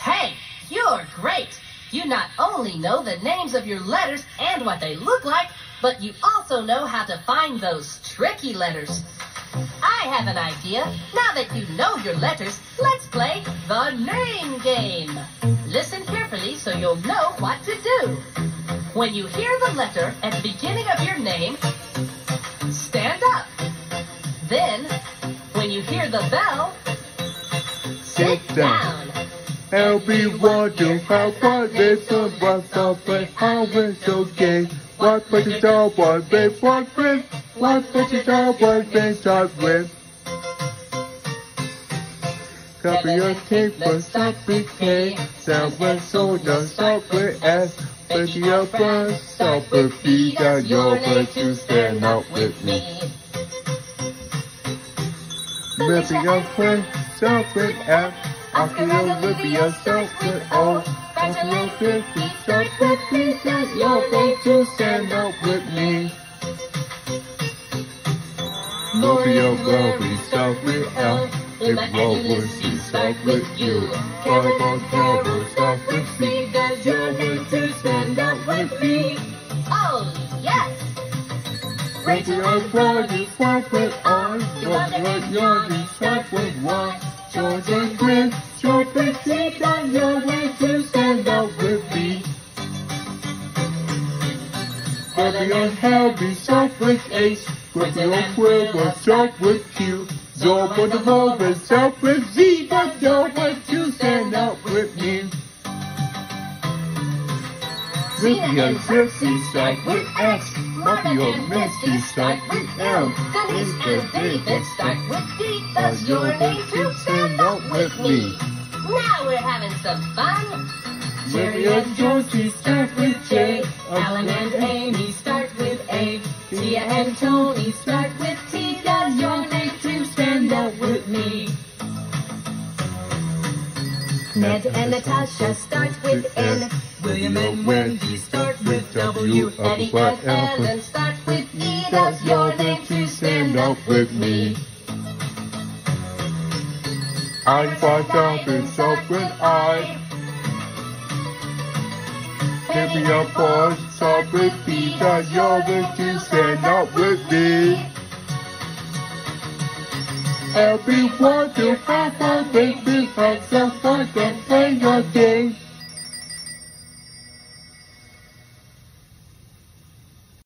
Hey, you're great! You not only know the names of your letters and what they look like, but you also know how to find those tricky letters. I have an idea. Now that you know your letters, let's play the name game. Listen carefully so you'll know what to do. When you hear the letter at the beginning of your name, stand up. Then, when you hear the bell, sit down. Everyone do have what listen, and how it's okay. What put it all, what they want with, what put it all, what they start with. Copy your tape, but stop with K. With soda, with S. Put your stop with B. Got your butt to stand up with me. Maybe your friend, stop with F. After your Libya, stop with. After your 50, stop with B. Got your butt to stand up with me. Maybe your Bobby, stop with L. If what was he stop with you? Trouble, trouble, stop with C. Got your butt to stand up with me. Oh, yes! Rachel, Radio body swap with on, don't let your be swap with and Chris, with on your way to stand up with me. Bobby and Harry, swap with Ace, Griffin and Quiver, swap with Q. Zorba the Rover, swap with Z, but your way to stand up with me. Ricky and Trixie strike with S. Muppy or Misty strike with M. Mr. David start with D. Does your name to stand up with me? Some fun. Jerry and Georgie start with J. Alan and Amy start with A. Tia and Tony start with T. Does your name to stand up with me? Ned and Natasha start with N. William and Wendy start with W. Eddie and Ellen start with E. Does your name to stand up with me? I find out it's with I. Give me a boy, stop with B. Does your name to stand up with me? Everyone to have a baby, have some fun and play your game.